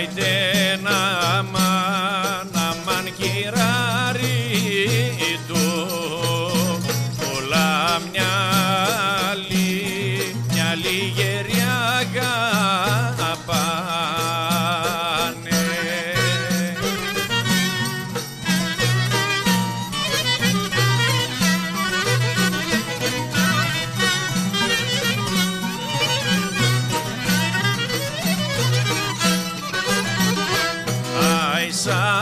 I did. sorry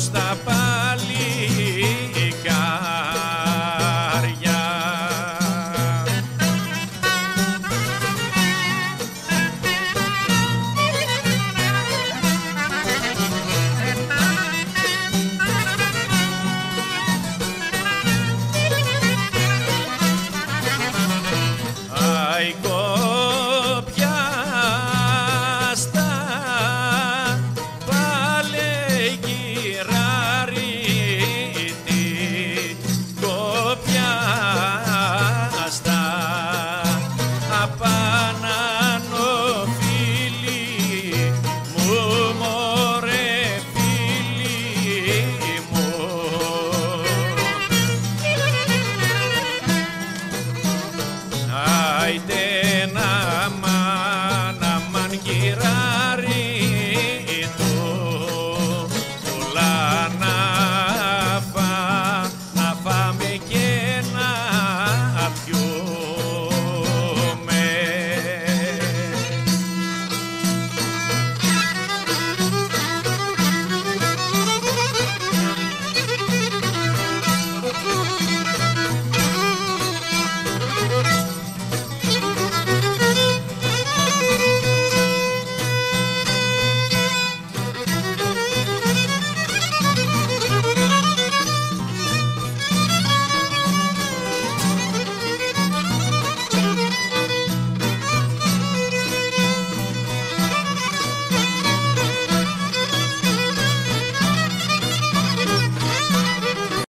gosta para